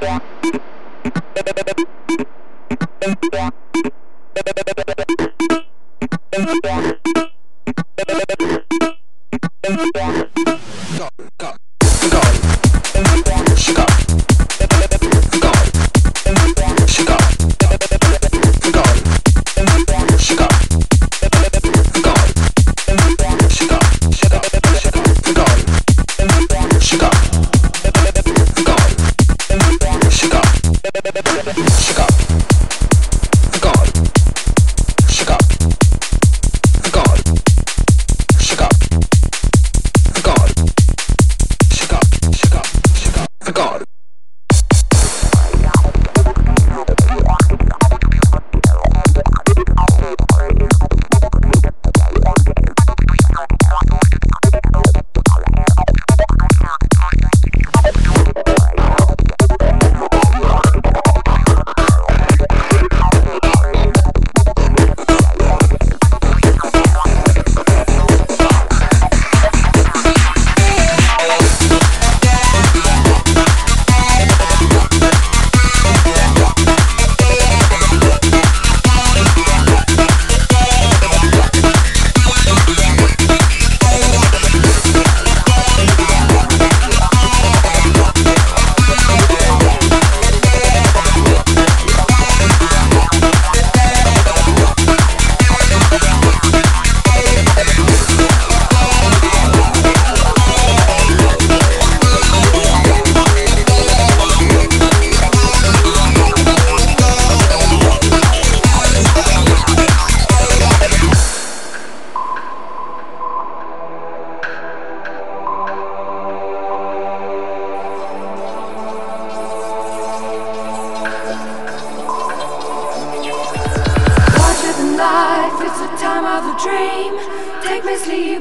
down.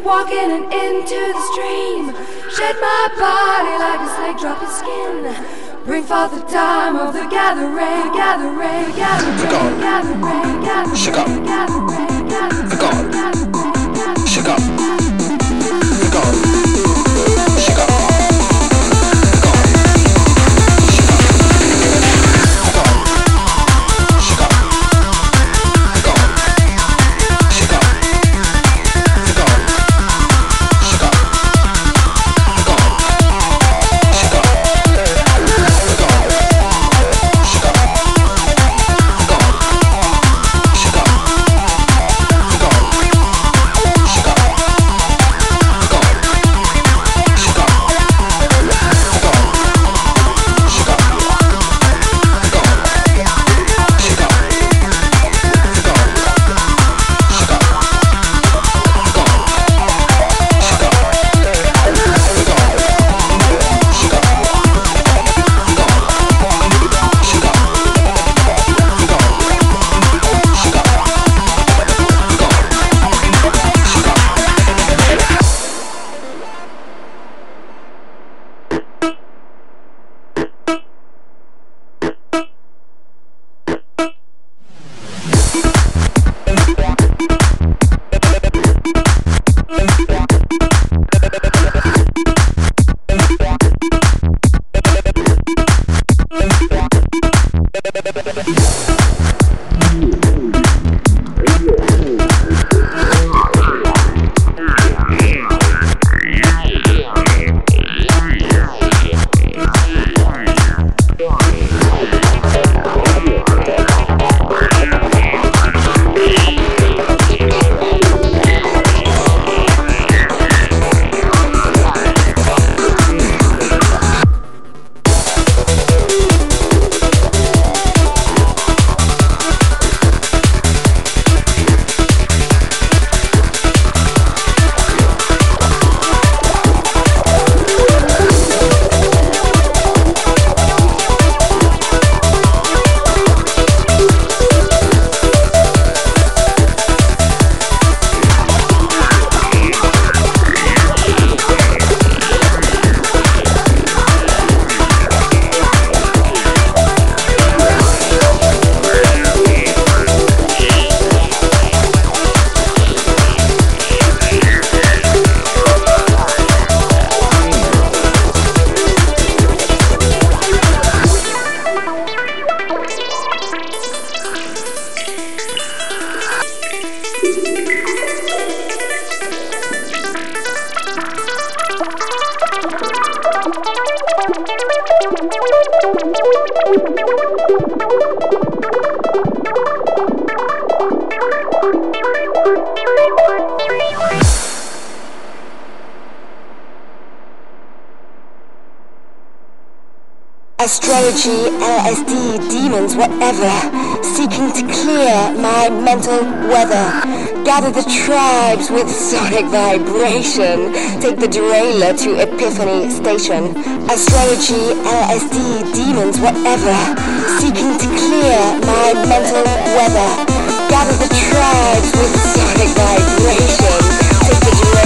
walking and into the stream. Shed my body like a snake, drop your skin. Bring forth the time of the gathering, gathering, gathering, the God. gathering, gathering, Shake up. gathering, gathering, the God. Shake up. The God. Thank you. astrology, LSD, demons, whatever, seeking to clear my mental weather. Gather the tribes with sonic vibration, take the derailleur to Epiphany Station. Astrology, LSD, demons, whatever, seeking to clear my mental weather. Gather the tribes with sonic vibration, take the derailleur.